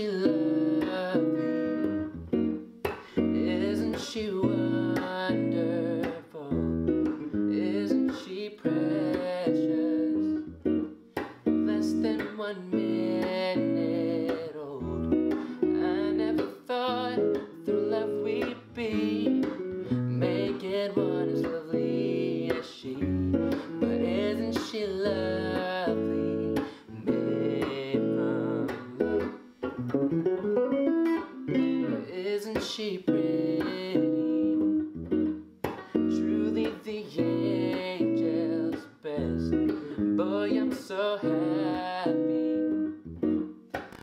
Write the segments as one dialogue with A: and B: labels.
A: she lovely? Isn't she wonderful? Isn't she precious? Less than one minute. Isn't she pretty? Truly the angel's best. Boy, I'm so happy.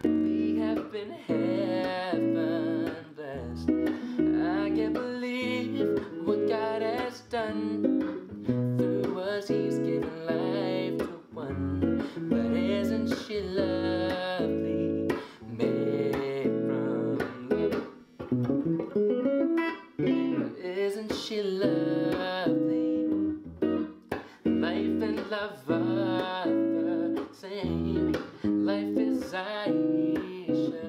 A: We have been heaven blessed. I can't believe what God has done. Life love are the same. Life is Aisha.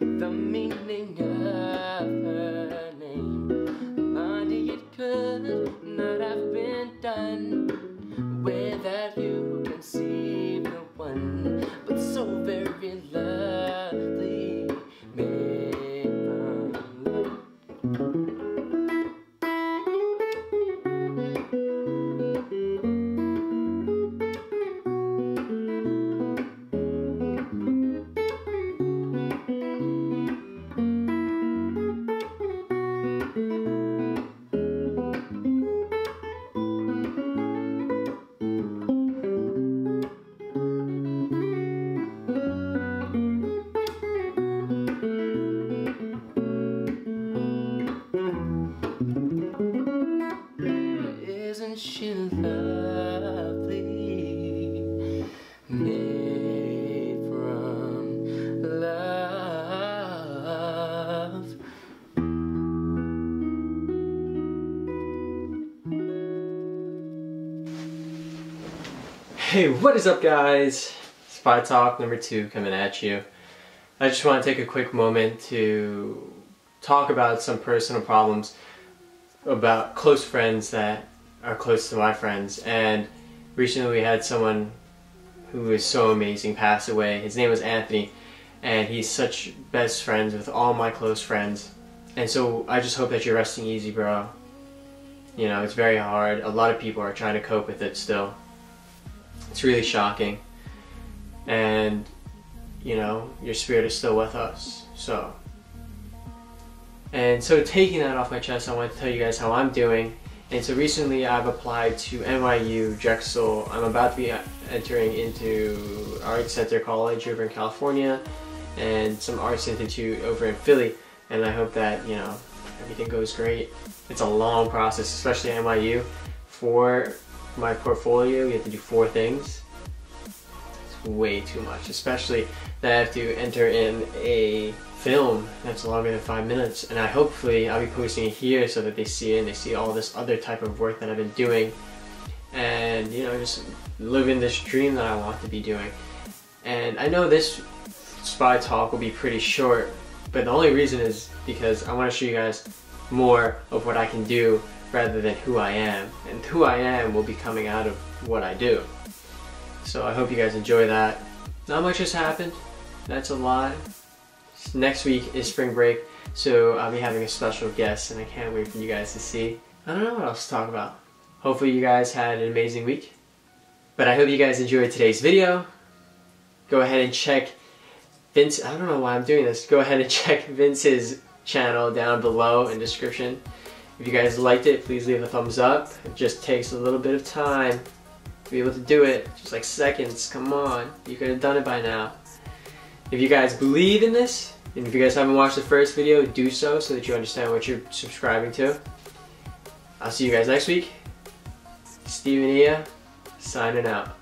A: The meaning of her name. Blondie, it could not have been done without you. Conceive no one, She lovely? Made from love.
B: Hey, what is up, guys? Spy Talk number two coming at you. I just want to take a quick moment to talk about some personal problems about close friends that are close to my friends. And recently we had someone who is so amazing pass away. His name was Anthony, and he's such best friends with all my close friends. And so I just hope that you're resting easy, bro. You know, it's very hard. A lot of people are trying to cope with it still. It's really shocking. And, you know, your spirit is still with us. So. And so, taking that off my chest, I want to tell you guys how I'm doing. And so, recently I've applied to NYU Drexel. I'm about to be entering into Arts Center College over in California and some Arts Institute over in Philly. And I hope that, you know, everything goes great. It's a long process, especially NYU. For my portfolio, you have to do four things. It's way too much, especially that I have to enter in a film that's longer than five minutes. And I hopefully I'll be posting it here so that they see it and they see all this other type of work that I've been doing. And you know, just living this dream that I want to be doing. And I know this spy talk will be pretty short, but the only reason is because I want to show you guys more of what I can do rather than who I am. And who I am will be coming out of what I do. So I hope you guys enjoy that. Not much has happened. That's a lie. Next week is spring break, so I'll be having a special guest and I can't wait for you guys to see. I don't know what else to talk about. Hopefully you guys had an amazing week. But I hope you guys enjoyed today's video. Go ahead and check Vince, I don't know why I'm doing this. Go ahead and check Vince's channel down below in description. If you guys liked it, please leave a thumbs up. It just takes a little bit of time to be able to do it. Just like seconds, come on. You could have done it by now. If you guys believe in this, and if you guys haven't watched the first video, do so so that you understand what you're subscribing to. I'll see you guys next week. Steven Ia, signing out.